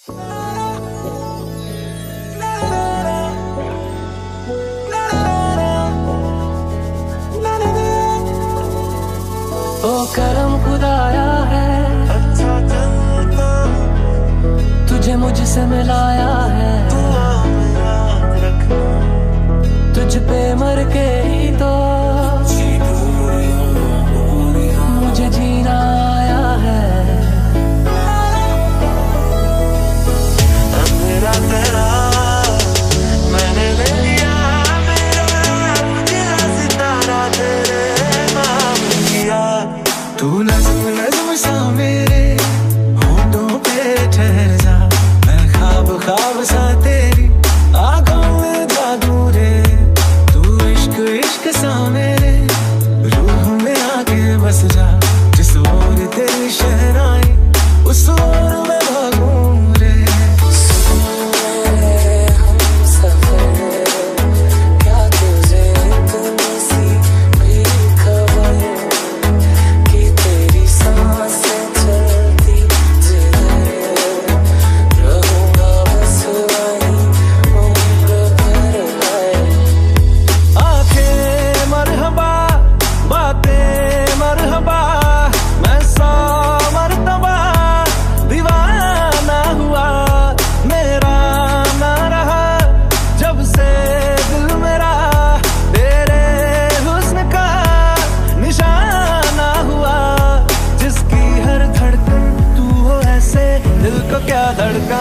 ओ करम खुदाया है। अच्छा तुझे मुझसे मिलाया है। जा जिस और तेरी शहनाई उस ओर धड़का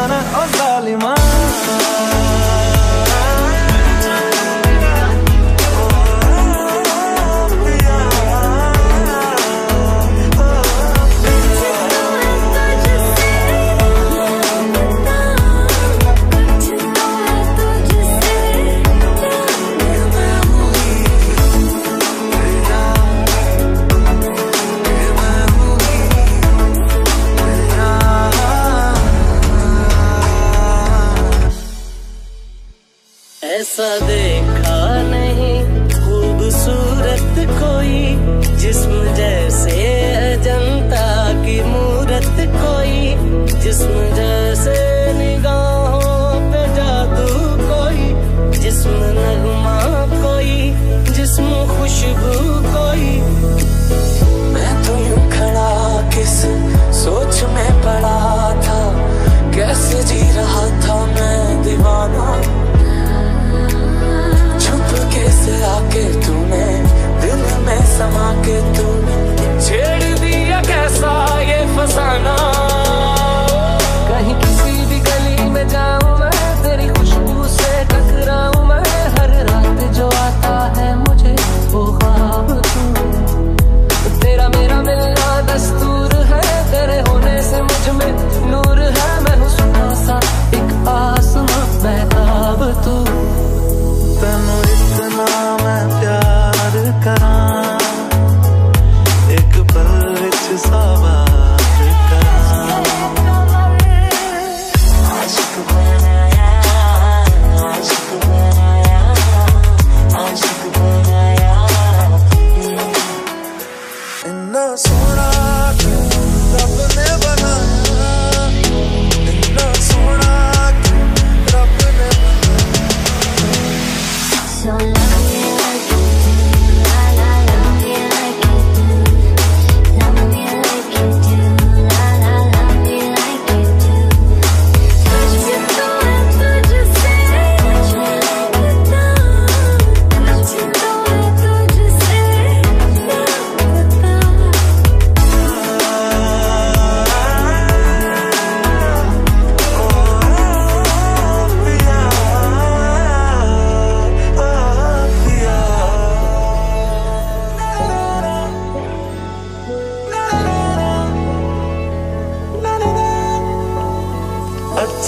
just one day.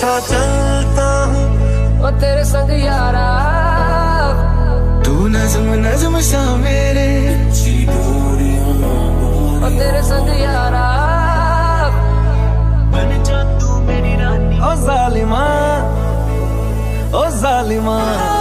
सा चलता हूँ। वो तेरे संग यारा। तू नजम नजम सा मेरे। और तेरे संग यारा। बन जा तू मेरी रानी। ओ जालिमा ओ जालिमा।